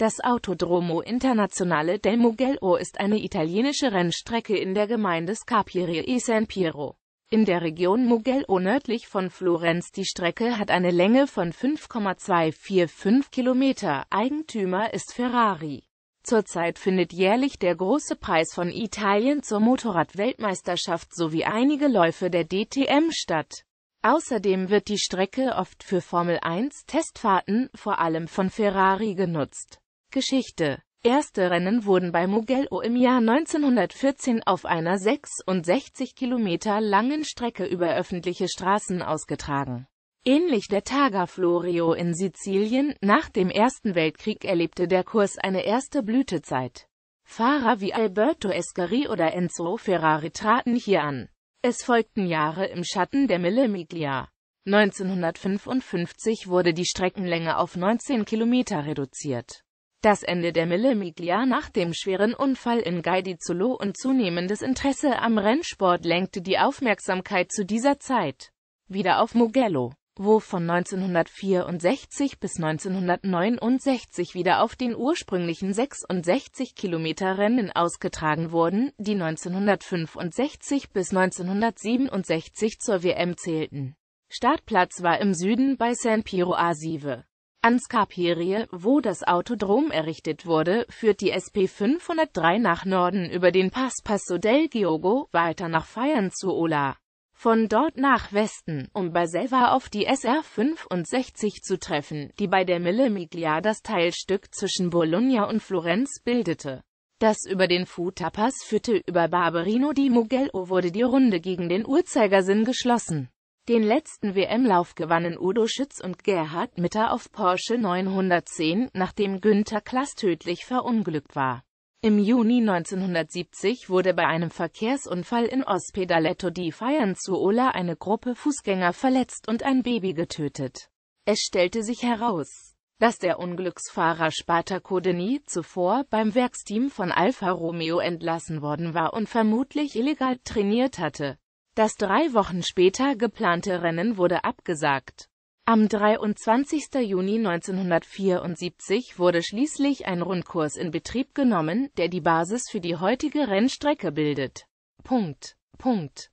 Das Autodromo Internazionale del Mugello ist eine italienische Rennstrecke in der Gemeinde Scarpieri e San Piero. In der Region Mugello nördlich von Florenz die Strecke hat eine Länge von 5,245 Kilometer. Eigentümer ist Ferrari. Zurzeit findet jährlich der Große Preis von Italien zur Motorrad-Weltmeisterschaft sowie einige Läufe der DTM statt. Außerdem wird die Strecke oft für Formel-1-Testfahrten, vor allem von Ferrari genutzt. Geschichte Erste Rennen wurden bei Mugello im Jahr 1914 auf einer 66 Kilometer langen Strecke über öffentliche Straßen ausgetragen. Ähnlich der Targa Florio in Sizilien, nach dem Ersten Weltkrieg erlebte der Kurs eine erste Blütezeit. Fahrer wie Alberto Escari oder Enzo Ferrari traten hier an. Es folgten Jahre im Schatten der Mille Miglia. 1955 wurde die Streckenlänge auf 19 Kilometer reduziert. Das Ende der Mille Miglia nach dem schweren Unfall in Gaidizolo und zunehmendes Interesse am Rennsport lenkte die Aufmerksamkeit zu dieser Zeit wieder auf Mugello wo von 1964 bis 1969 wieder auf den ursprünglichen 66 Kilometer Rennen ausgetragen wurden, die 1965 bis 1967 zur WM zählten. Startplatz war im Süden bei San Piero Asive. An Scarperie, wo das Autodrom errichtet wurde, führt die SP 503 nach Norden über den Pass Passo del Giogo, weiter nach Faenzuola. Von dort nach Westen, um bei Selva auf die SR 65 zu treffen, die bei der Mille Miglia das Teilstück zwischen Bologna und Florenz bildete. Das über den Futapass führte über Barberino di Mugello wurde die Runde gegen den Uhrzeigersinn geschlossen. Den letzten WM-Lauf gewannen Udo Schütz und Gerhard Mitter auf Porsche 910, nachdem Günther Klass tödlich verunglückt war. Im Juni 1970 wurde bei einem Verkehrsunfall in Ospedaletto di Fianzuola eine Gruppe Fußgänger verletzt und ein Baby getötet. Es stellte sich heraus, dass der Unglücksfahrer Sparta Codeni zuvor beim Werksteam von Alfa Romeo entlassen worden war und vermutlich illegal trainiert hatte. Das drei Wochen später geplante Rennen wurde abgesagt. Am 23. Juni 1974 wurde schließlich ein Rundkurs in Betrieb genommen, der die Basis für die heutige Rennstrecke bildet. Punkt. Punkt.